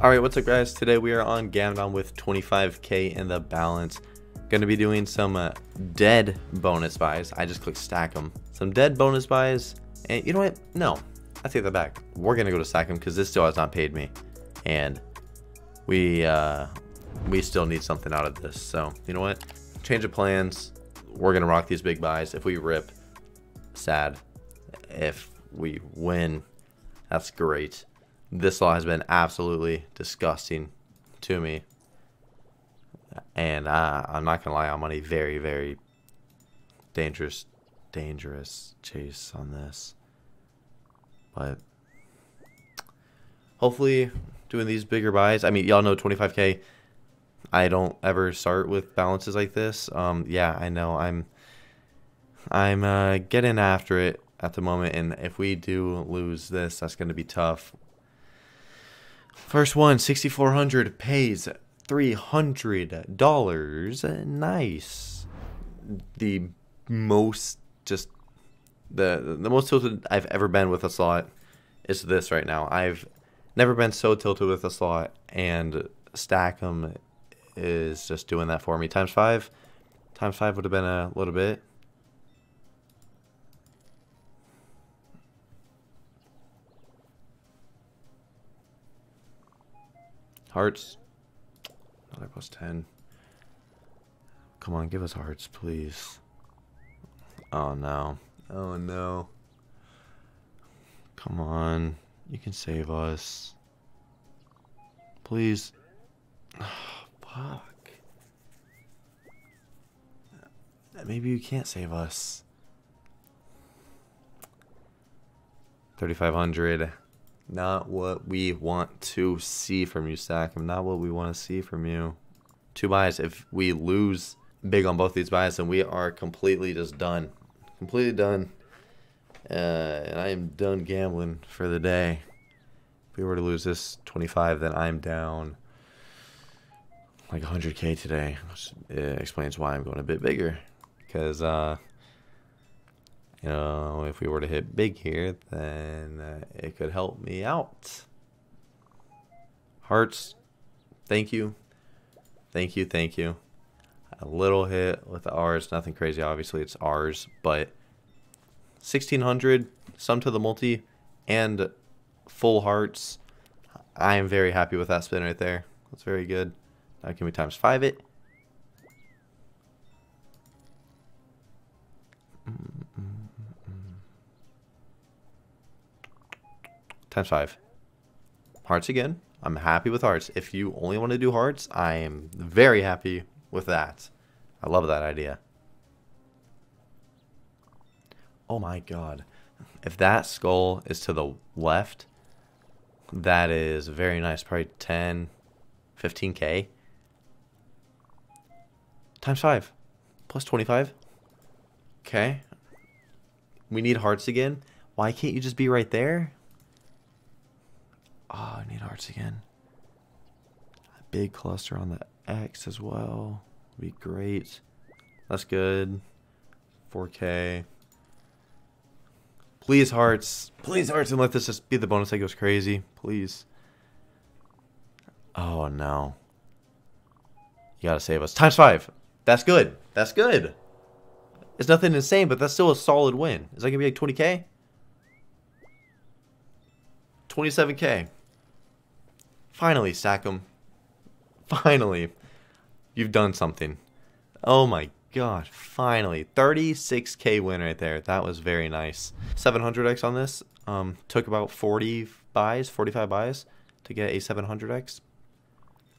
Alright, what's up guys? Today we are on Gamdom with 25k in the balance. Gonna be doing some uh, dead bonus buys. I just clicked Stack'em. Some dead bonus buys. And you know what? No, I take that back. We're gonna go to Stack'em because this still has not paid me. And we, uh, we still need something out of this. So, you know what? Change of plans. We're gonna rock these big buys. If we rip, sad. If we win, that's great. This law has been absolutely disgusting to me. And uh, I'm not going to lie, I'm on a very, very dangerous, dangerous chase on this. But hopefully doing these bigger buys. I mean, y'all know 25k. I don't ever start with balances like this. Um, yeah, I know. I'm I'm uh, getting after it at the moment, and if we do lose this, that's going to be tough. First one, 6400 pays $300. Nice. The most just the the most tilted I've ever been with a slot is this right now. I've never been so tilted with a slot and Stack'em is just doing that for me. Times 5 times 5 would have been a little bit Hearts. Another plus 10. Come on, give us hearts, please. Oh, no. Oh, no. Come on. You can save us. Please. Oh, fuck. Maybe you can't save us. 3,500. Not what we want to see from you, Stack'em. Not what we want to see from you. Two buys. If we lose big on both these buys, then we are completely just done. Completely done. Uh, and I am done gambling for the day. If we were to lose this 25, then I'm down like 100k today. Which explains why I'm going a bit bigger. Because, uh, you know, if we were to hit big here, then uh, it could help me out. Hearts, thank you. Thank you, thank you. A little hit with the R's, nothing crazy, obviously it's R's, but 1600, some to the multi, and full hearts. I am very happy with that spin right there. That's very good. Now can we times 5 it? Times five. Hearts again. I'm happy with hearts. If you only want to do hearts, I am very happy with that. I love that idea. Oh my god. If that skull is to the left, that is very nice. Probably 10, 15k. Times 5. Plus 25. Okay. We need hearts again. Why can't you just be right there? Hearts again. A big cluster on the X as well. Would be great. That's good. 4K. Please hearts. Please hearts and let this just be the bonus that goes crazy. Please. Oh no. You gotta save us. Times five. That's good. That's good. It's nothing insane, but that's still a solid win. Is that gonna be like 20k? 27k. Finally, Stack'em. Finally. You've done something. Oh my god, finally. 36k win right there. That was very nice. 700x on this. Um, took about 40 buys, 45 buys to get a 700x.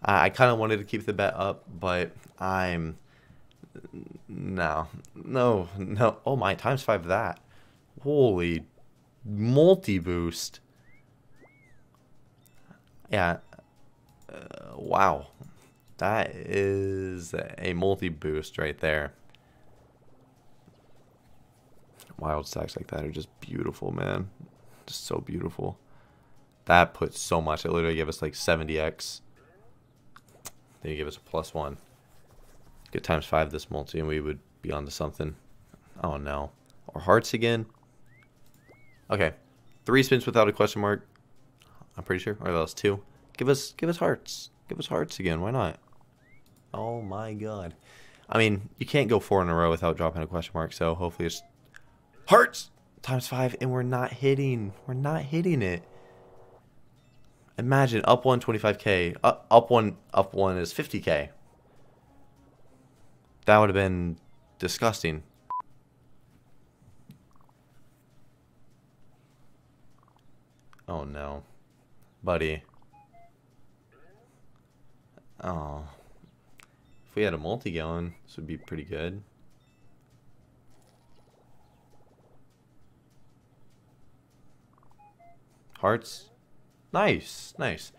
I, I kind of wanted to keep the bet up, but I'm... No. No. No. Oh my, times 5 that. Holy multi-boost. Yeah, uh, wow. That is a multi-boost right there. Wild stacks like that are just beautiful, man. Just so beautiful. That puts so much. It literally gave us like 70x. Then you give us a plus one. Get times five this multi and we would be onto something. Oh no. Our hearts again. Okay. Three spins without a question mark. I'm pretty sure. Or that was two. Give us give us hearts. Give us hearts again. Why not? Oh my god. I mean, you can't go four in a row without dropping a question mark, so hopefully it's hearts times five, and we're not hitting. We're not hitting it. Imagine up one 25k, up, up one, up one is 50k. That would have been disgusting. Oh no. Buddy. Oh. If we had a multi going, this would be pretty good. Hearts. Nice, nice.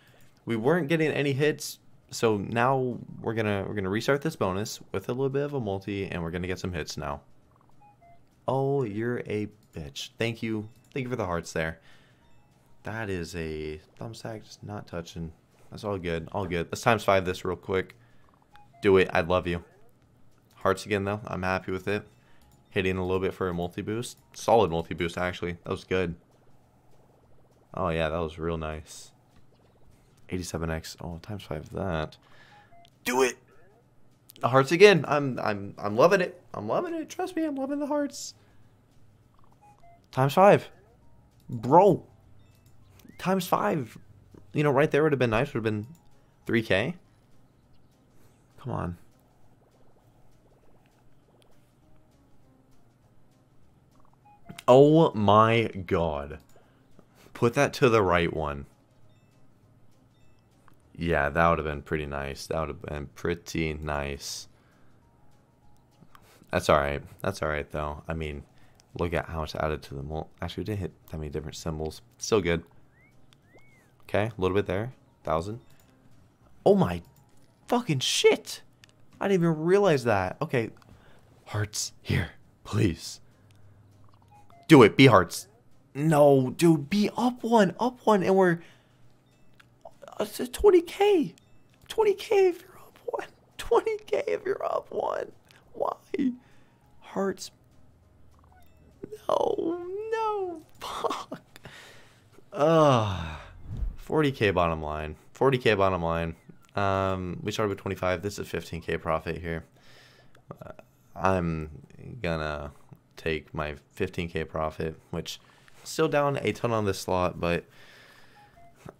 We weren't getting any hits, so now we're gonna we're gonna restart this bonus with a little bit of a multi, and we're gonna get some hits now. Oh, you're a bitch. Thank you, thank you for the hearts there. That is a thumbtack, just not touching. That's all good. All good. Let's times five this real quick. Do it. I love you. Hearts again, though. I'm happy with it. Hitting a little bit for a multi-boost. Solid multi-boost, actually. That was good. Oh, yeah. That was real nice. 87x. Oh, times five that. Do it! Hearts again. I'm I'm I'm loving it. I'm loving it. Trust me, I'm loving the hearts. Times five. Bro times five. You know, right there would have been nice. Would have been 3K. Come on. Oh my god. Put that to the right one. Yeah, that would have been pretty nice. That would have been pretty nice. That's alright. That's alright, though. I mean, look at how it's added to the mul. Actually, we didn't hit that many different symbols. Still good. Okay, a little bit there. Thousand. Oh my fucking shit. I didn't even realize that. Okay. Hearts, here. Please. Do it. Be hearts. No, dude. Be up one. Up one. And we're... Uh, it's a 20k. 20k if you're up one. 20k if you're up one. Why? Hearts. No. No. Fuck. Ugh. 40k bottom line. 40k bottom line. Um, we started with 25. This is 15k profit here. Uh, I'm gonna take my 15k profit, which still down a ton on this slot, but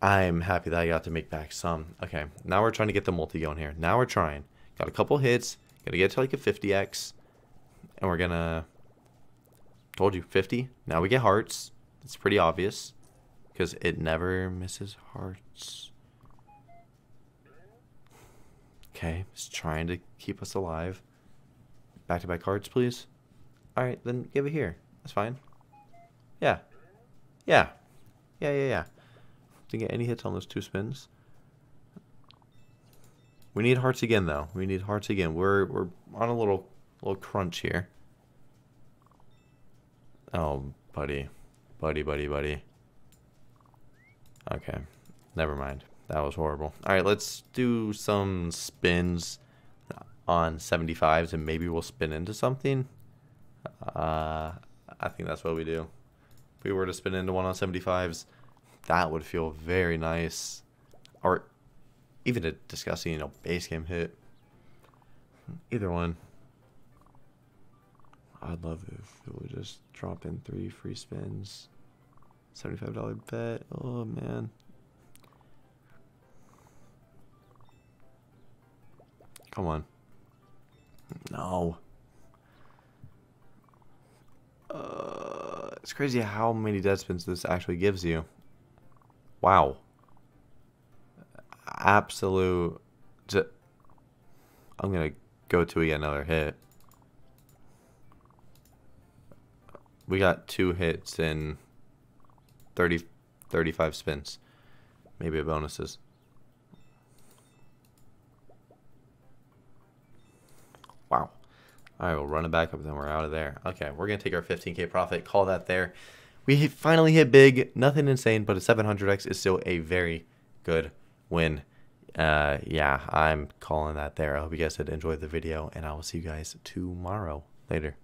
I'm happy that I got to make back some. Okay, now we're trying to get the multi going here. Now we're trying. Got a couple hits. Gotta get to like a 50x, and we're gonna. Told you 50. Now we get hearts. It's pretty obvious because it never misses hearts. Okay, it's trying to keep us alive. Back to back cards, please. Alright, then give it here. That's fine. Yeah. Yeah. Yeah, yeah, yeah. Didn't get any hits on those two spins. We need hearts again, though. We need hearts again. We're we're on a little little crunch here. Oh, buddy, buddy, buddy, buddy. Okay, never mind. That was horrible. All right, let's do some spins on 75s and maybe we'll spin into something. Uh, I think that's what we do. If we were to spin into one on 75s, that would feel very nice. Or even a disgusting, you know, base game hit. Either one. I'd love if it would just drop in three free spins. $75 bet. Oh, man. Come on. No. Uh, it's crazy how many dead spins this actually gives you. Wow. Absolute. I'm going to go to get another hit. We got two hits in 30, 35 spins. Maybe a bonuses. Wow. All right, we'll run it back up, then we're out of there. Okay, we're going to take our 15k profit, call that there. We finally hit big. Nothing insane, but a 700x is still a very good win. Uh, yeah, I'm calling that there. I hope you guys did enjoy the video, and I will see you guys tomorrow. Later.